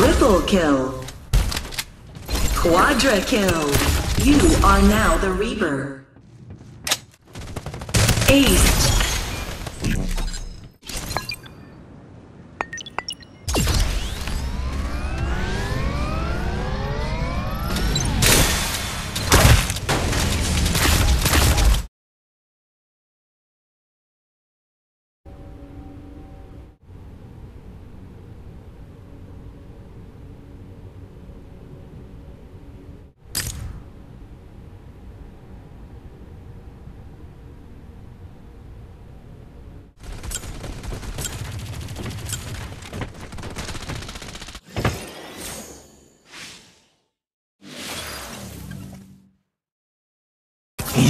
Triple kill. Quadra kill. You are now the Reaper. Ace.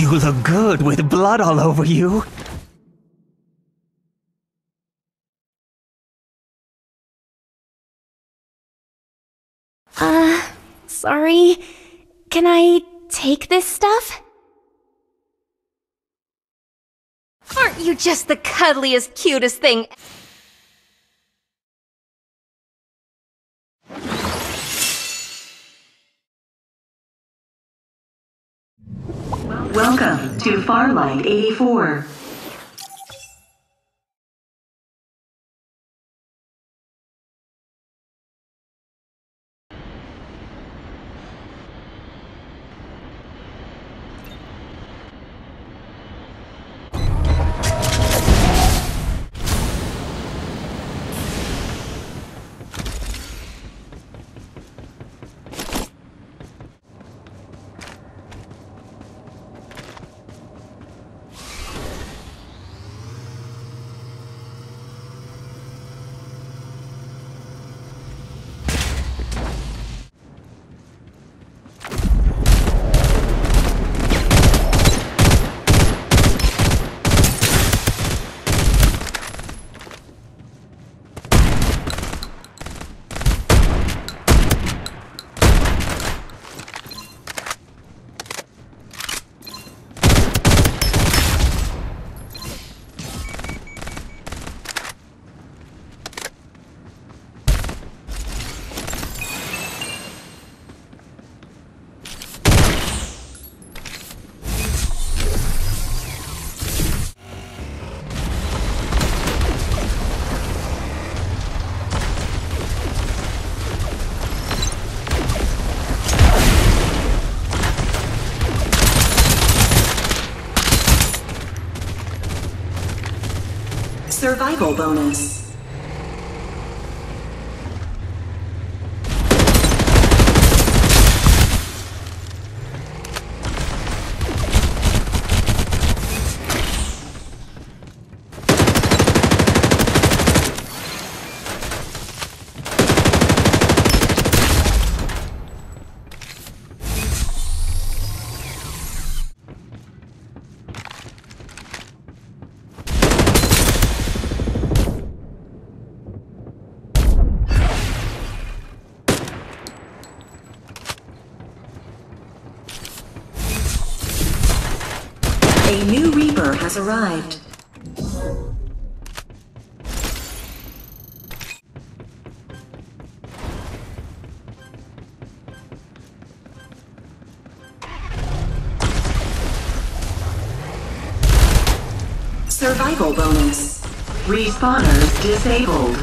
You look good with blood all over you. Uh, sorry. Can I take this stuff? Aren't you just the cuddliest, cutest thing? To Farlight 84. Survival bonus. Has arrived. Survival bonus. Respawners disabled.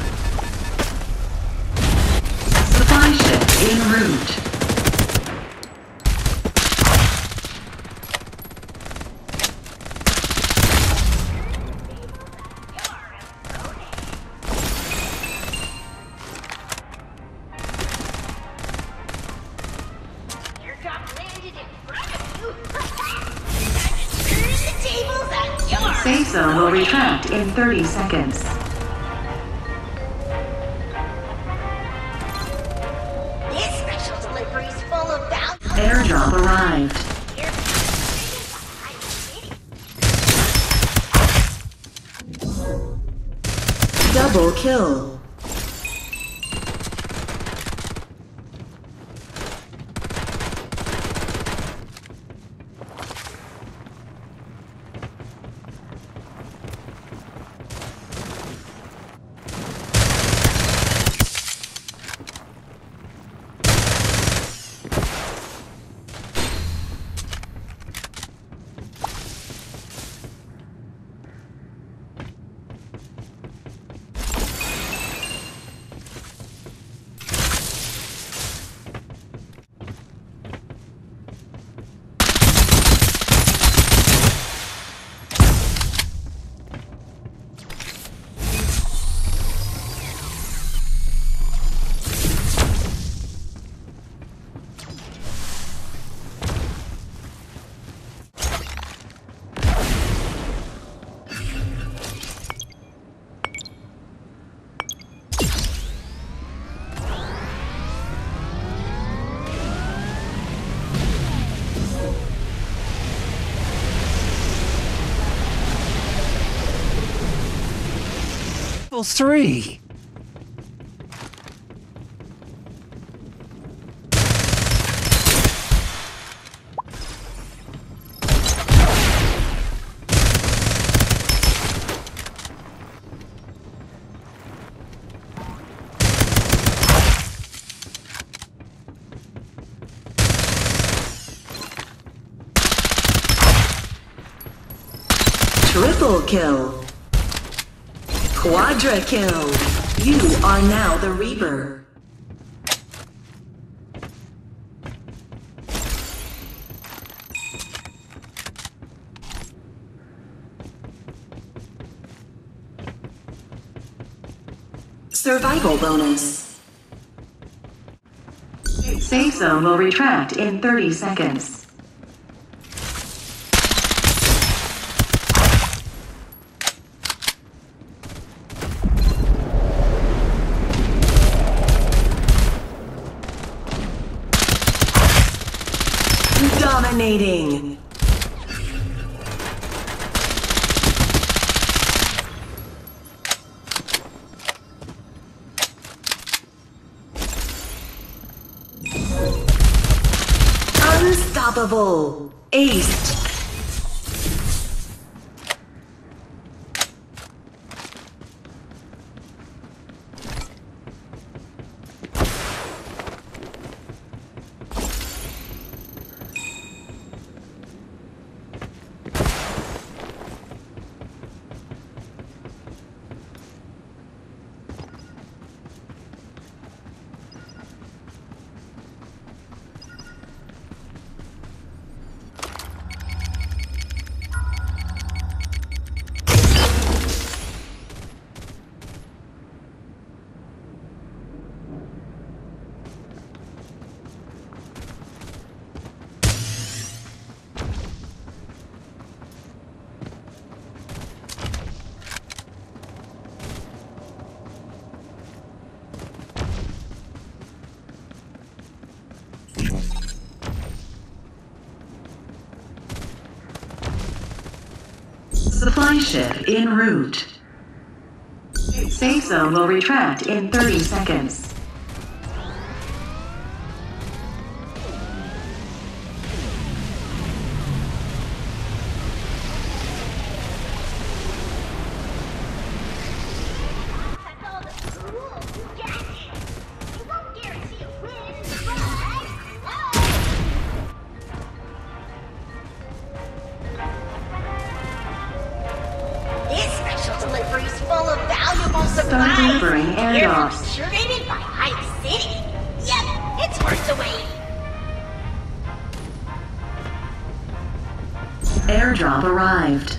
Supply ship en route. Retract in 30 seconds. This special full of bounty. Airdrop arrived. Double kill. Level 3! Triple kill. Quadra kill. You are now the Reaper. Survival bonus. Safe zone will retract in 30 seconds. Unstoppable. Supply ship en route. Safe zone will retract in 30 seconds. Delivering airdrops. Curated by Hype City. Yep, it's worth the wait. Airdrop arrived.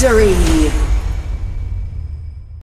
Victory!